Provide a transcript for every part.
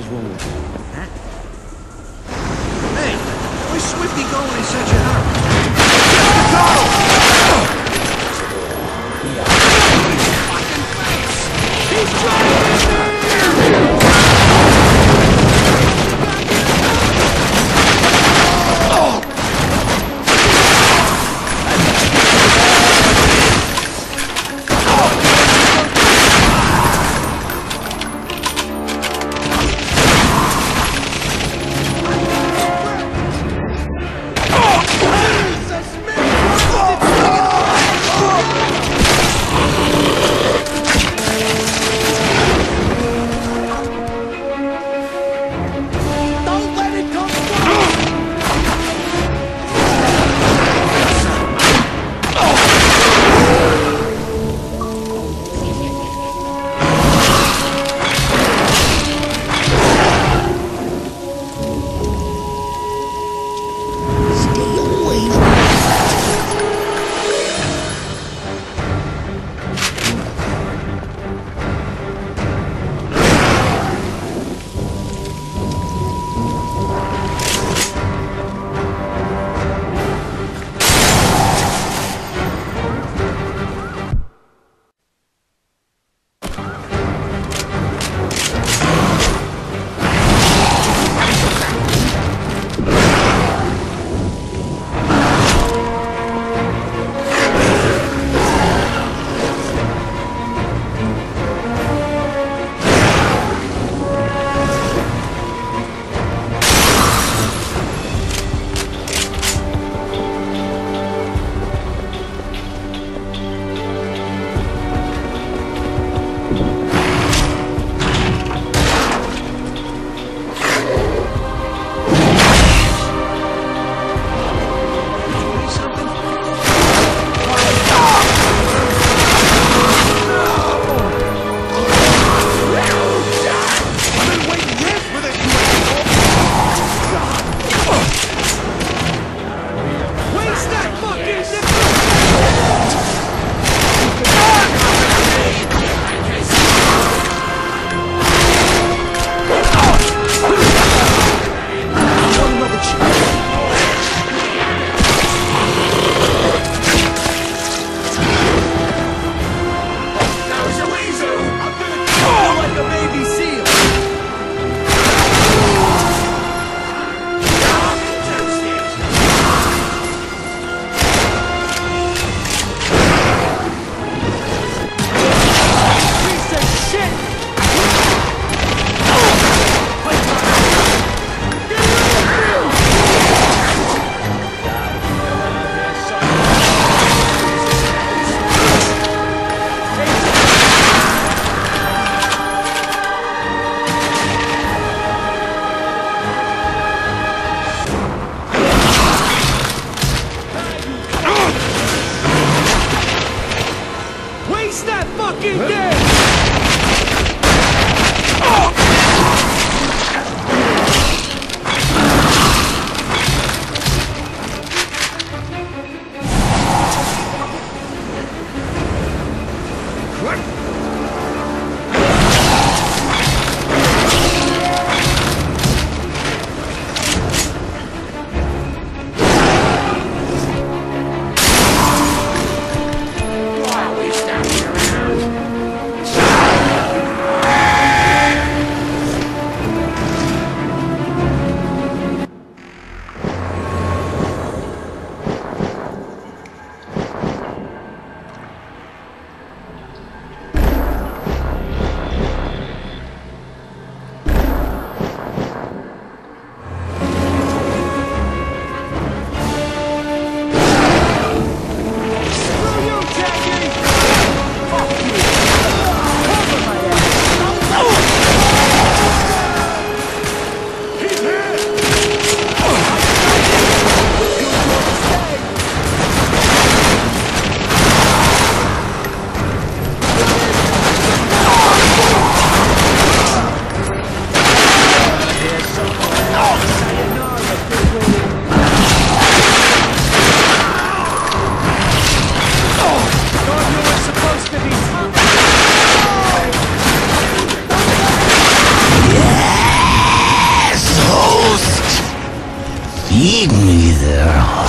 is wrong with you? Huh? Hey, where's Swifty going in such a hurry? fucking dead! Feed me their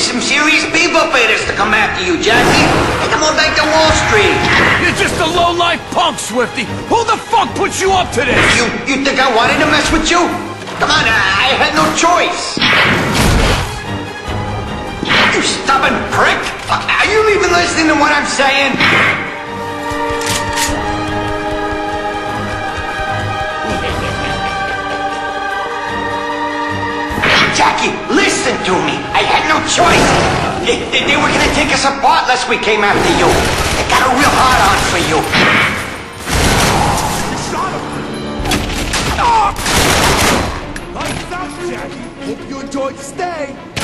Some serious bebop haters to come after you, Jackie. Take them on back to Wall Street. You're just a low-life punk, Swifty! Who the fuck put you up to this? You, you think I wanted to mess with you? Come on, I, I had no choice. You stubborn prick! Are you even listening to what I'm saying? Jackie, listen to me. I had no choice. They, they- they were gonna take us apart unless we came after you. They got a real hard on for you. Hope you enjoyed the stay!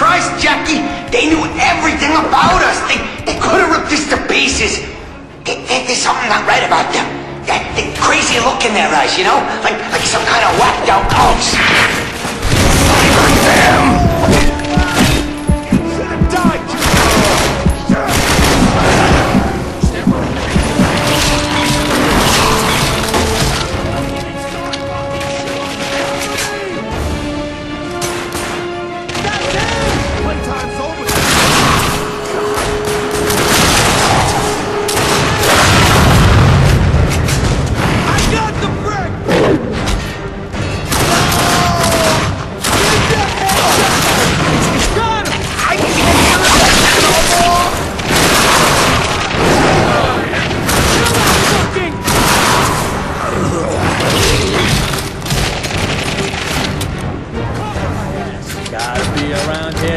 Christ, Jackie! They knew everything about us. They they could have ripped us to pieces. They, they- there's something not right about them. That the crazy look in their eyes, you know, like like some kind of whacked out punks. Playtime's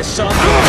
here